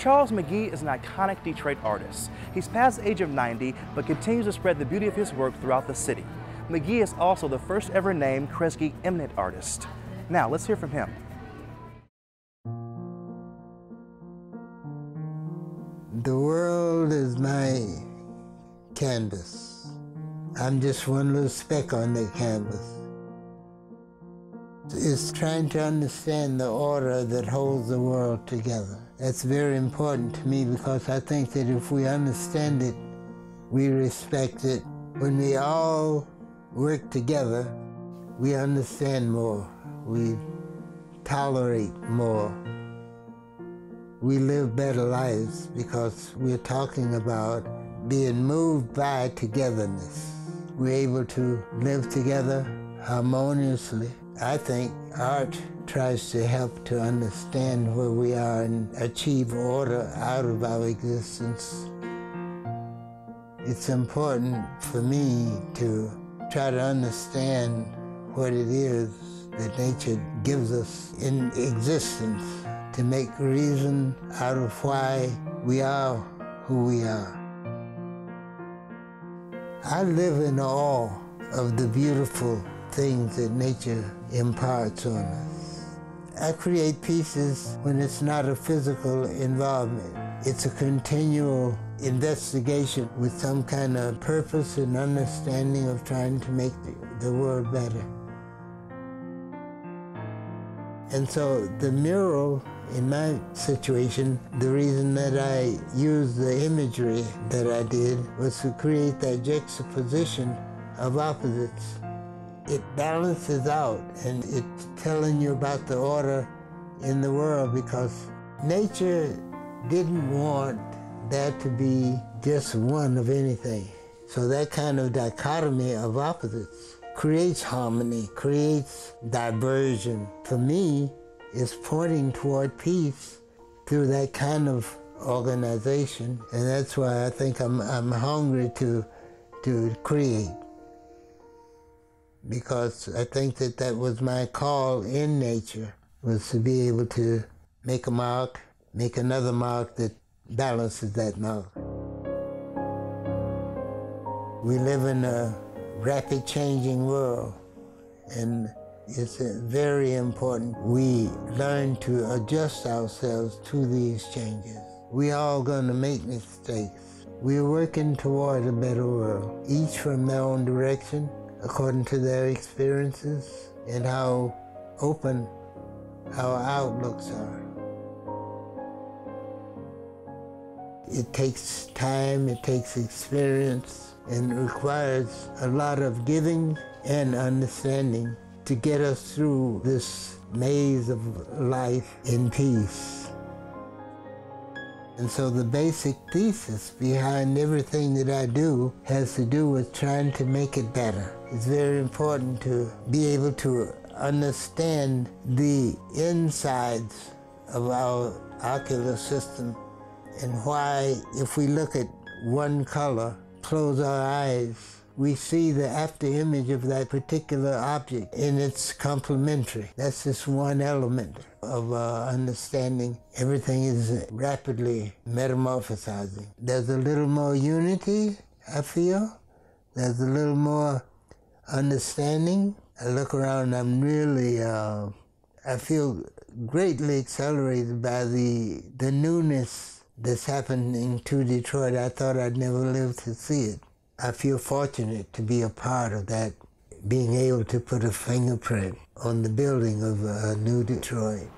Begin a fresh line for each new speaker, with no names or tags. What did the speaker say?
Charles McGee is an iconic Detroit artist. He's past the age of 90, but continues to spread the beauty of his work throughout the city. McGee is also the first ever named Kresge Eminent Artist. Now, let's hear from him.
The world is my canvas. I'm just one little speck on the canvas. It's trying to understand the order that holds the world together. That's very important to me because I think that if we understand it, we respect it. When we all work together, we understand more. We tolerate more. We live better lives because we're talking about being moved by togetherness. We're able to live together harmoniously. I think art tries to help to understand where we are and achieve order out of our existence. It's important for me to try to understand what it is that nature gives us in existence to make reason out of why we are who we are. I live in awe of the beautiful things that nature imparts on us. I create pieces when it's not a physical involvement. It's a continual investigation with some kind of purpose and understanding of trying to make the, the world better. And so the mural, in my situation, the reason that I used the imagery that I did was to create that juxtaposition of opposites. It balances out and it's telling you about the order in the world because nature didn't want there to be just one of anything. So that kind of dichotomy of opposites creates harmony, creates diversion. For me, it's pointing toward peace through that kind of organization. And that's why I think I'm, I'm hungry to, to create. Because I think that that was my call in nature, was to be able to make a mark, make another mark that balances that mark. We live in a rapid changing world, and it's very important we learn to adjust ourselves to these changes. We are all gonna make mistakes. We're working toward a better world, each from their own direction, according to their experiences and how open our outlooks are. It takes time, it takes experience, and requires a lot of giving and understanding to get us through this maze of life in peace. And so the basic thesis behind everything that I do has to do with trying to make it better. It's very important to be able to understand the insides of our ocular system and why if we look at one color, close our eyes, we see the after image of that particular object and it's complementary. That's just one element of uh, understanding. Everything is rapidly metamorphosizing. There's a little more unity, I feel. There's a little more understanding. I look around, I'm really, uh, I feel greatly accelerated by the, the newness that's happening to Detroit. I thought I'd never live to see it. I feel fortunate to be a part of that, being able to put a fingerprint on the building of uh, New Detroit.